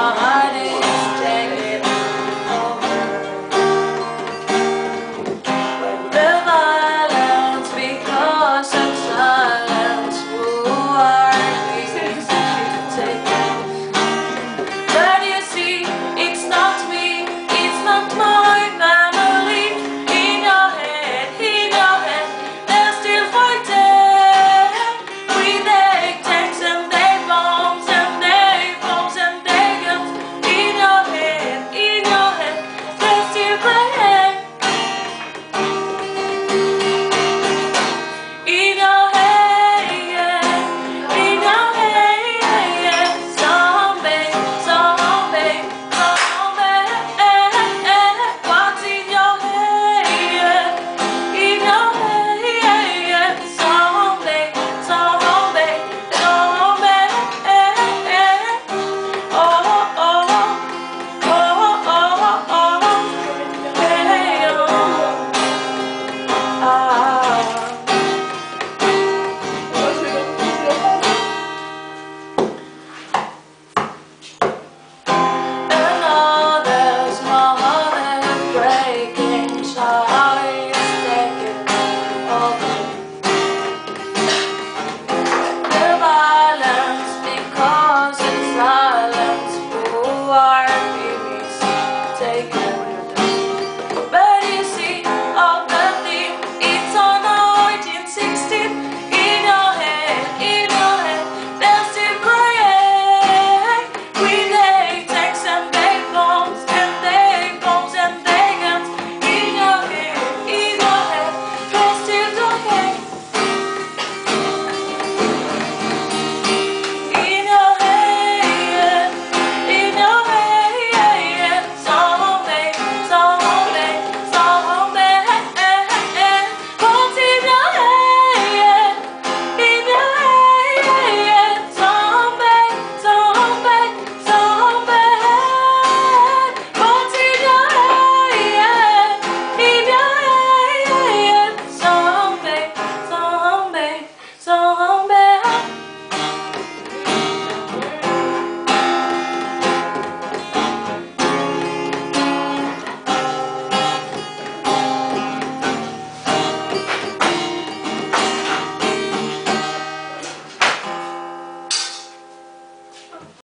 아